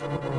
you